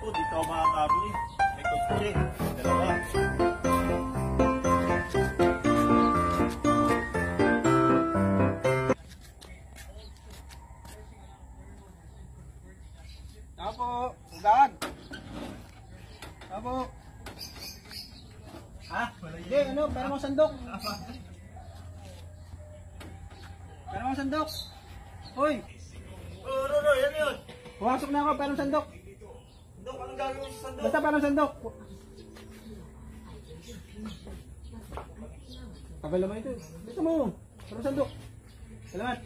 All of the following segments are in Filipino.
sakto, di ka makakabili. May kotse, dalawa. Apo, ugaan. Apo. Ha? Hindi, ano, pera mo sandok. Pera mo sandok. Hoy, Oh, no, no, yan yun. pumasok na ako, pera mo sandok. Gagawin sa sandok? Basta pera mo sandok. Tagal naman ito. eh. Dito mo. Pera mo sandok. Salamat.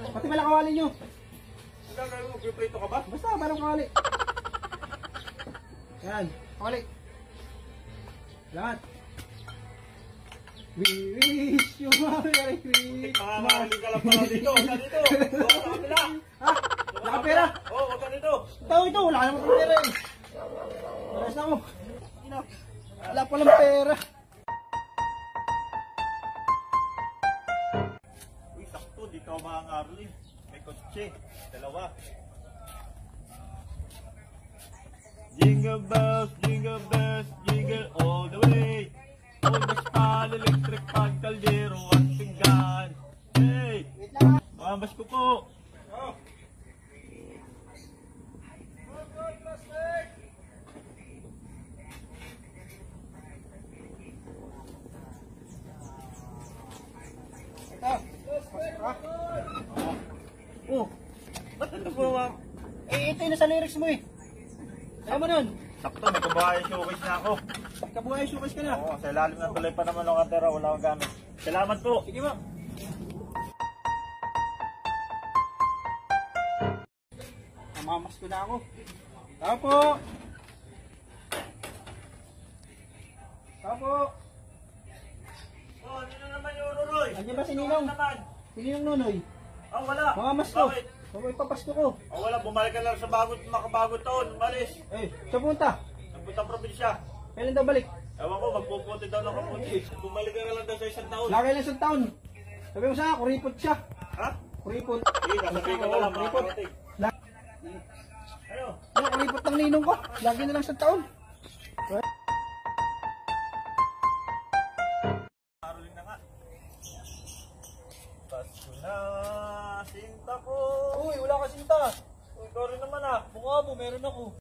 Pati pala kawali nyo. Anong gagawin mo? Piprito ka ba? Basta, parang kawali. Yan, kawali. Lahat. We wish you a Merry Christmas. Makakabili ka lang pala dito. Ka dito. Huwag ka sa kabila. Ha? Nakapera? Oo, oh, huwag ka dito. Ito, ito, wala naman akong pera eh. Paras na ako. Wala palang pera. Uy, sakto, di ka makakabili. May kotse, dalawa. Jingle bells, jingle bells, jingle all the way. Almost pan, electric pan, kaldero at pinggan. Hey! Mambas ko po. Oh, Ba't ito po, eh, ito yung nasa lyrics mo eh. Mo nun. Sakto, may kabahay showcase na ako. Kabuhay, sukas ka na. Oo, sa ilalim ng tulay pa naman ng katera, wala akong gamit. Salamat po. Sige mo. Namamas ko na ako. Tapo! Tapo! Yung Ruroy? Andiyan ba si Ninong? naman? Sino yung nunoy? Oh, wala. Mamamas ko. Bakit? Babay papasko ko. Oh, wala. Bumalik ka lang sa bago, makabago taon. Malis. Eh, sa punta. Nagpunta probinsya. Kailan daw balik? Ewan ko, magpuputi daw ng kaputi. Bumalik ka lang daw sa isang taon. Laki lang isang taon. Sabi mo sa kuripot siya. Ha? Kuripot. Sige, sasabihin ko na lang, mga Kuripot. Ano? Ano, kuripot ng ninong ko. Lagi na lang isang taon. Pasko na, sinta ko. Uy, wala ka sinta. Uy, rin naman ah. Mukha mo, meron ako.